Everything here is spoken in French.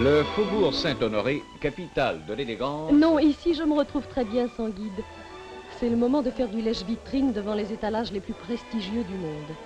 Le faubourg Saint-Honoré, capitale de l'élégance. Non, ici je me retrouve très bien sans guide. C'est le moment de faire du lèche-vitrine devant les étalages les plus prestigieux du monde.